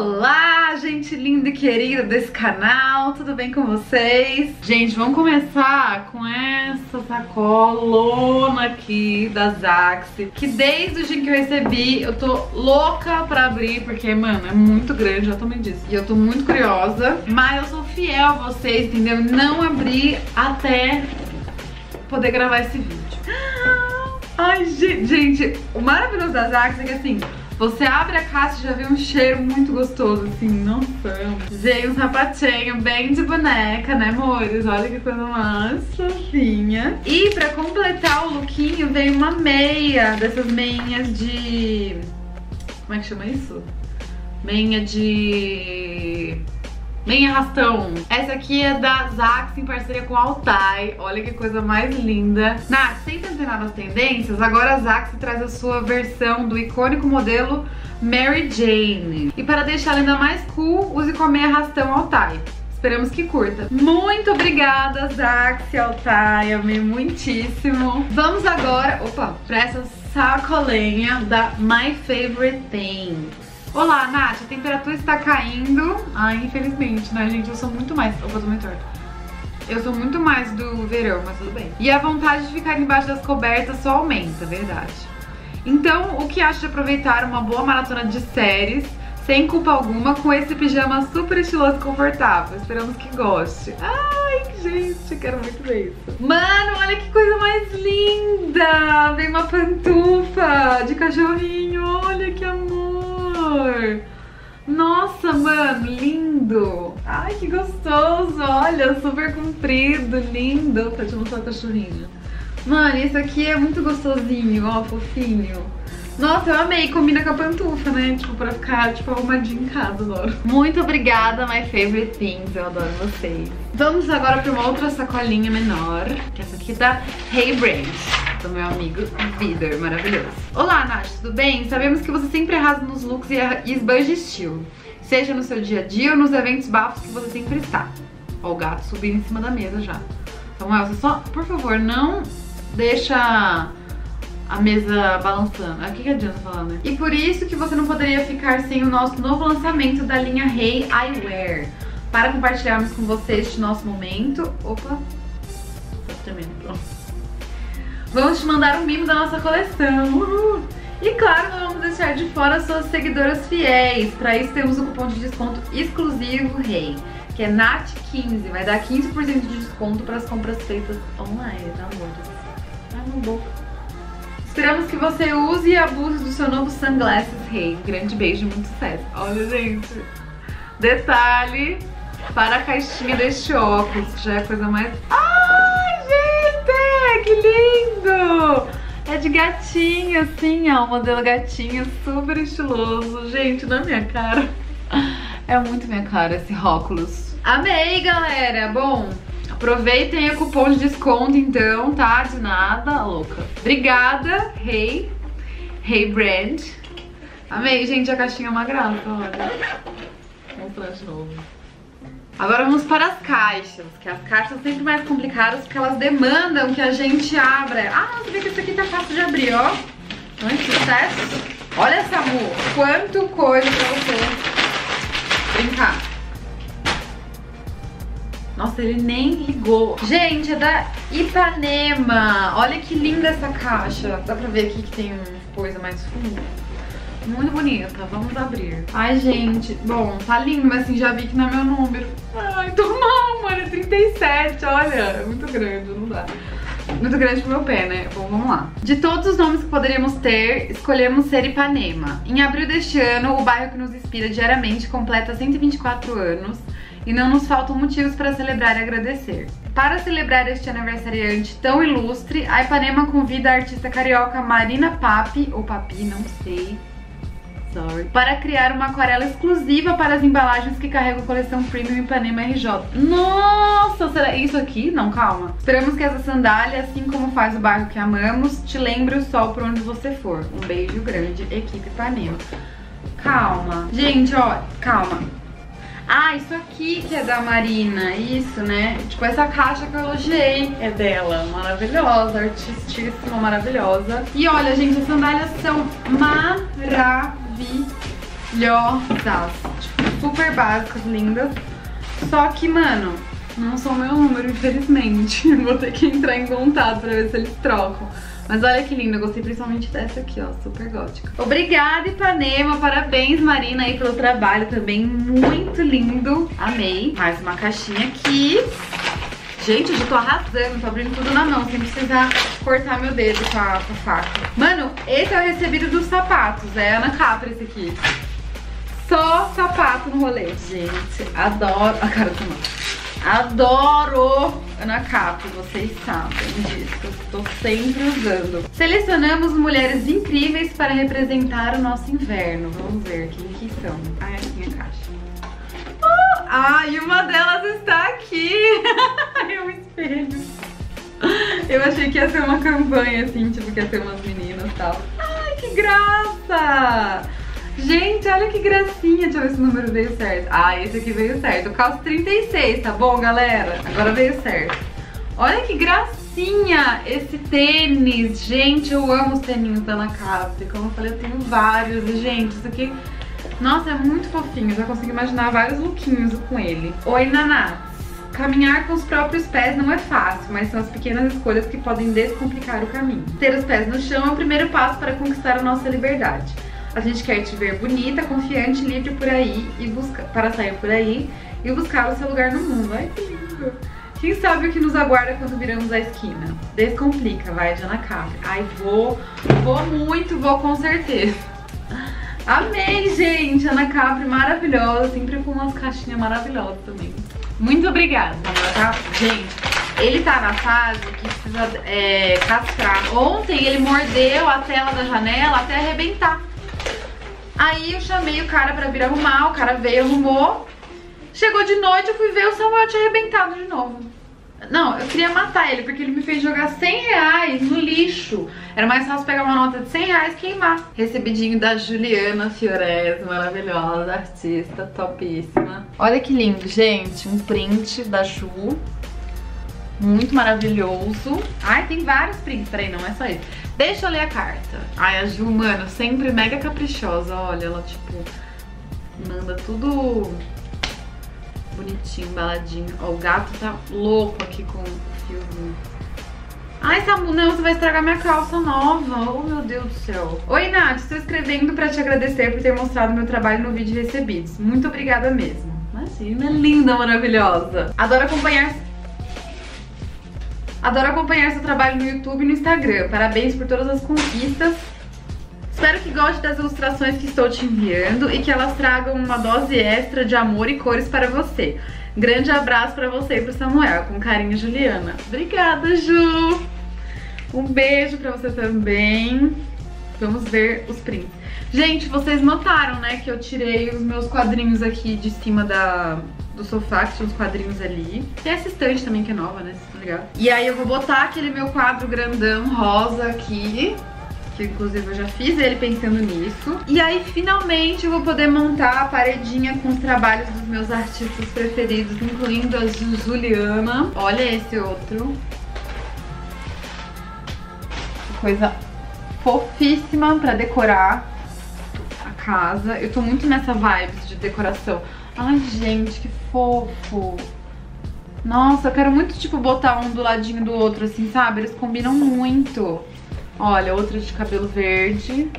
Olá, gente linda e querida desse canal, tudo bem com vocês? Gente, vamos começar com essa sacolona aqui da Zaxi, que desde o dia que eu recebi, eu tô louca pra abrir, porque, mano, é muito grande, já também disse. E eu tô muito curiosa, mas eu sou fiel a vocês, entendeu? Não abri até poder gravar esse vídeo. Ai, gente, gente, o maravilhoso da Zaxi é que, assim, você abre a caixa e já vê um cheiro muito gostoso, assim, nossa. Veio um sapatinho bem de boneca, né, amores? Olha que coisa mais fofinha. E pra completar o lookinho, veio uma meia, dessas meinhas de... Como é que chama isso? Meia de... Meia arrastão. Essa aqui é da Zax em parceria com Altai. Olha que coisa mais linda. Nath, sem antenar nas tendências, agora a Zax traz a sua versão do icônico modelo Mary Jane. E para deixá-la ainda mais cool, use com a meia arrastão Altai. Esperamos que curta. Muito obrigada, Zax e Altai. Amei muitíssimo. Vamos agora, opa, para essa sacolinha da My Favorite Things. Olá, Nath, a temperatura está caindo. Ai, infelizmente, né, gente? Eu sou muito mais... Opa, tô muito torta. Eu sou muito mais do verão, mas tudo bem. E a vontade de ficar embaixo das cobertas só aumenta, verdade. Então, o que acha de aproveitar uma boa maratona de séries, sem culpa alguma, com esse pijama super estiloso e confortável? Esperamos que goste. Ai, gente, quero muito ver isso. Mano, olha que coisa mais linda! Vem uma pantufa de cachorrinho, olha que amor! Amor! Nossa, mano, lindo! Ai, que gostoso! Olha, super comprido, lindo! Pra te mostrar o cachorrinho. Mano, esse aqui é muito gostosinho, ó, fofinho. Nossa, eu amei, combina com a pantufa, né? Tipo, pra ficar, tipo, arrumadinho em casa, adoro. Muito obrigada, my favorite things, eu adoro vocês. Vamos agora pra uma outra sacolinha menor, que é essa aqui da Hey Brand do meu amigo Vider, maravilhoso. Olá, Nath, tudo bem? Sabemos que você sempre arrasa nos looks e esbanja estilo, seja no seu dia a dia ou nos eventos bafos que você sempre está. Ó, o gato subindo em cima da mesa já. Então, Elsa, só, por favor, não deixa a mesa balançando. O que, que adianta falar, né? E por isso que você não poderia ficar sem o nosso novo lançamento da linha Hey Eyewear. Para compartilharmos com você este nosso momento. Opa! Tá tremendo, pronto. Vamos te mandar um mimo da nossa coleção. Uhul. E claro, não vamos deixar de fora suas seguidoras fiéis. Para isso temos um cupom de desconto exclusivo REI, que é NAT15. Vai dar 15% de desconto para as compras feitas online, tá amores? Ai, meu boca. Esperamos que você use e abuse do seu novo Sunglasses REI. Um grande beijo e muito sucesso. Olha, gente. Detalhe para a caixinha deste óculos, que já é a coisa mais... Ai, gente! Que lindo! É de gatinho, assim, ó, modelo gatinho, super estiloso. Gente, na minha cara. É muito minha cara esse óculos. Amei, galera! Bom, aproveitem o cupom de desconto, então, tá? De nada, louca. Obrigada, Hey, Hey Brand. Amei, gente, a caixinha é uma graça, olha. Mostrar de novo. Agora vamos para as caixas, que as caixas são sempre mais complicadas porque elas demandam que a gente abra. Ah, você vê que isso aqui tá fácil de abrir, ó. Antes, sucesso. Olha essa amor, quanto coisa pra você brincar. Nossa, ele nem ligou. Gente, é da Ipanema. Olha que linda essa caixa. Dá pra ver aqui que tem coisa mais funda. Muito bonita, vamos abrir. Ai, gente, bom, tá lindo, mas assim, já vi que não é meu número. Ai, tô mal, mano, é 37, olha, é muito grande, não dá. Muito grande pro meu pé, né? Bom, vamos lá. De todos os nomes que poderíamos ter, escolhemos ser Ipanema. Em abril deste ano, o bairro que nos inspira diariamente completa 124 anos e não nos faltam motivos para celebrar e agradecer. Para celebrar este aniversariante tão ilustre, a Ipanema convida a artista carioca Marina Papi, ou Papi, não sei, Sorry. Para criar uma aquarela exclusiva para as embalagens que carregam a coleção Premium Ipanema RJ. Nossa, será isso aqui? Não, calma. Esperamos que essa sandália, assim como faz o bairro que amamos, te lembre o sol por onde você for. Um beijo grande, equipe Ipanema. Calma. Gente, ó, calma. Ah, isso aqui que é da Marina, isso, né? Tipo, essa caixa que eu elogiei é dela. Maravilhosa, artistíssima, maravilhosa. E olha, gente, as sandálias são maravilhosas. Tipo, super básicas, lindas. Só que, mano, não são meu número, infelizmente. Vou ter que entrar em contato pra ver se eles trocam. Mas olha que linda, eu gostei principalmente dessa aqui, ó, super gótica. Obrigada, Ipanema, parabéns, Marina, aí pelo trabalho também, muito lindo. Amei. Mais uma caixinha aqui. Gente, eu já tô arrasando, tô abrindo tudo na mão, sem precisar cortar meu dedo com a, com a faca. Mano, esse é o recebido dos sapatos, é Ana Capra esse aqui. Só sapato no rolê. Gente, adoro... A cara do mão. Adoro Ana Cap, vocês sabem disso, estou sempre usando. Selecionamos mulheres incríveis para representar o nosso inverno. Vamos ver quem que são. Ai, aqui a caixa. Oh, ah, e uma delas está aqui. é um espelho. Eu achei que ia ser uma campanha assim, tipo, que ia ser umas meninas e tal. Ai, que graça! Gente, olha que gracinha. Deixa eu ver se o número veio certo. Ah, esse aqui veio certo. Eu calço 36, tá bom, galera? Agora veio certo. Olha que gracinha esse tênis. Gente, eu amo os tênis da Ana Cap. Como eu falei, eu tenho vários. E, gente, isso aqui... Nossa, é muito fofinho. Eu já consigo imaginar vários lookinhos com ele. Oi, Naná. Caminhar com os próprios pés não é fácil, mas são as pequenas escolhas que podem descomplicar o caminho. Ter os pés no chão é o primeiro passo para conquistar a nossa liberdade. A gente quer te ver bonita, confiante, livre por aí e busca para sair por aí e buscar o seu lugar no mundo. Ai, que lindo! Quem sabe o que nos aguarda quando viramos a esquina? Descomplica, vai, Jana Capri. Ai, vou, vou muito, vou com certeza. Amei, gente! Ana Capri maravilhosa, sempre com umas caixinhas maravilhosas também. Muito obrigada, tá? Gente, ele tá na fase que precisa é, castrar. Ontem ele mordeu a tela da janela até arrebentar. Aí eu chamei o cara pra vir arrumar, o cara veio, arrumou. Chegou de noite, eu fui ver o Samuel tinha arrebentado de novo. Não, eu queria matar ele, porque ele me fez jogar 100 reais no lixo. Era mais fácil pegar uma nota de 100 reais e queimar. Recebidinho da Juliana Fiores, maravilhosa, artista, topíssima. Olha que lindo, gente. Um print da Ju. Muito maravilhoso. Ai, tem vários prints. Peraí, não é só isso. Deixa eu ler a carta. Ai, a Ju, mano, sempre mega caprichosa. Olha, ela, tipo, manda tudo bonitinho, embaladinho. Ó, o gato tá louco aqui com o fiozinho. Ai, Samu, não, você vai estragar minha calça nova. Oh, meu Deus do céu. Oi, Nath, estou escrevendo pra te agradecer por ter mostrado meu trabalho no vídeo recebidos. Muito obrigada mesmo. Imagina, linda, maravilhosa. Adoro acompanhar Adoro acompanhar seu trabalho no YouTube e no Instagram. Parabéns por todas as conquistas. Espero que goste das ilustrações que estou te enviando e que elas tragam uma dose extra de amor e cores para você. Grande abraço para você e pro Samuel. Com carinho, Juliana. Obrigada, Ju! Um beijo pra você também. Vamos ver os prints. Gente, vocês notaram, né, que eu tirei os meus quadrinhos aqui de cima da, do sofá, que tinha uns quadrinhos ali. Tem essa estante também que é nova, né? Vocês estão E aí eu vou botar aquele meu quadro grandão rosa aqui. Que inclusive eu já fiz ele pensando nisso. E aí finalmente eu vou poder montar a paredinha com os trabalhos dos meus artistas preferidos, incluindo a Juliana. Olha esse outro. Coisa fofíssima pra decorar a casa. Eu tô muito nessa vibes de decoração. Ai, gente, que fofo. Nossa, eu quero muito, tipo, botar um do ladinho do outro, assim, sabe? Eles combinam muito. Olha, outra de cabelo verde.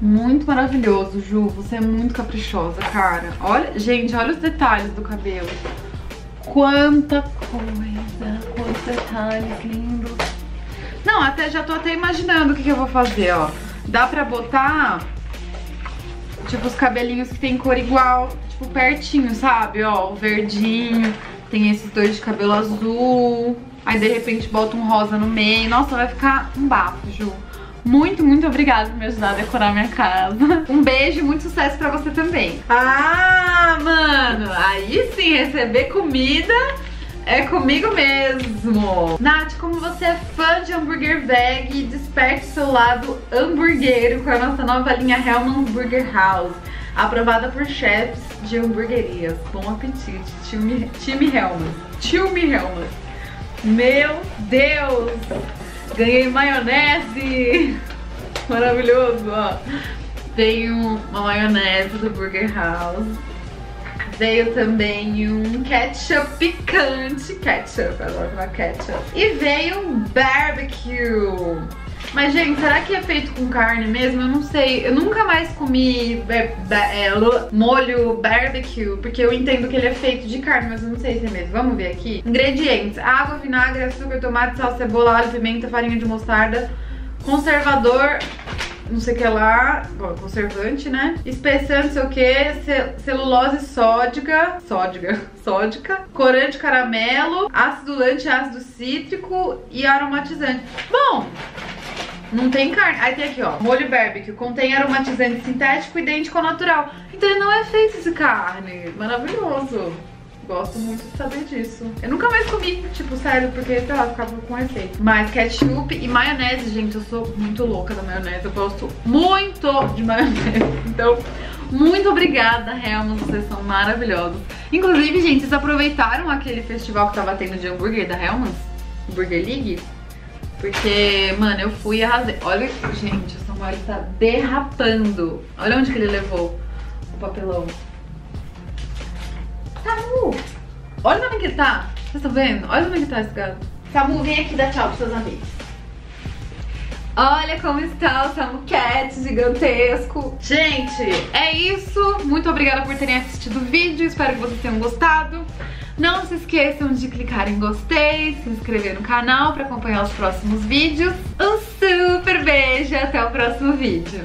Muito maravilhoso, Ju. Você é muito caprichosa, cara. Olha, gente, olha os detalhes do cabelo. Quanta coisa, quantos detalhes lindos. Não, até já tô até imaginando o que, que eu vou fazer, ó. Dá pra botar Tipo, os cabelinhos que tem cor igual, tipo, pertinho, sabe? Ó, o verdinho, tem esses dois de cabelo azul. Aí, de repente, bota um rosa no meio. Nossa, vai ficar um bafo, Ju. Muito, muito obrigada por me ajudar a decorar minha casa. Um beijo e muito sucesso pra você também. Ah, mano, aí sim, receber comida é comigo mesmo. Nath, como você é fã de hambúrguer veg, desperte seu lado hamburguero com a nossa nova linha Hellmann's Burger House. Aprovada por chefs de hamburguerias. Bom apetite, time, time Hellmann's. Time Hellmann's. Meu Deus! Ganhei maionese! Maravilhoso, ó. Veio uma maionese do Burger House. Veio também um ketchup picante. Ketchup, agora falar ketchup. E veio um barbecue. Mas, gente, será que é feito com carne mesmo? Eu não sei. Eu nunca mais comi é, é, molho barbecue, porque eu entendo que ele é feito de carne, mas eu não sei se é mesmo. Vamos ver aqui. Ingredientes: água, vinagre, açúcar, tomate, sal, cebola, alho, pimenta, farinha de mostarda, conservador, não sei o que lá, conservante, né? Espessante, sei o que, celulose sódica, sódica, sódica, corante caramelo, ácido lante, ácido cítrico e aromatizante. Bom, não tem carne. Aí tem aqui, ó, molho barbecue, contém aromatizante sintético idêntico ao natural. Então ele não é feito de carne. Maravilhoso. Gosto muito de saber disso. Eu nunca mais comi, tipo, sério, porque, sei lá, ficava com efeito. Mas ketchup e maionese, gente, eu sou muito louca da maionese. Eu gosto muito de maionese. Então, muito obrigada, Helmut, vocês são maravilhosos. Inclusive, gente, vocês aproveitaram aquele festival que tava tendo de hambúrguer da Helmut? Burger League? Porque, mano, eu fui e arrasei. Olha, gente, o Samuel tá derrapando. Olha onde que ele levou o papelão. Samu! Olha como é que ele tá. Vocês estão vendo? Olha como é que tá esse gato. Samu, vem aqui dar tchau pros seus amigos. Olha como está o Samu Cat gigantesco. Gente, é isso. Muito obrigada por terem assistido o vídeo. Espero que vocês tenham gostado. Não se esqueçam de clicar em gostei, se inscrever no canal para acompanhar os próximos vídeos. Um super beijo e até o próximo vídeo.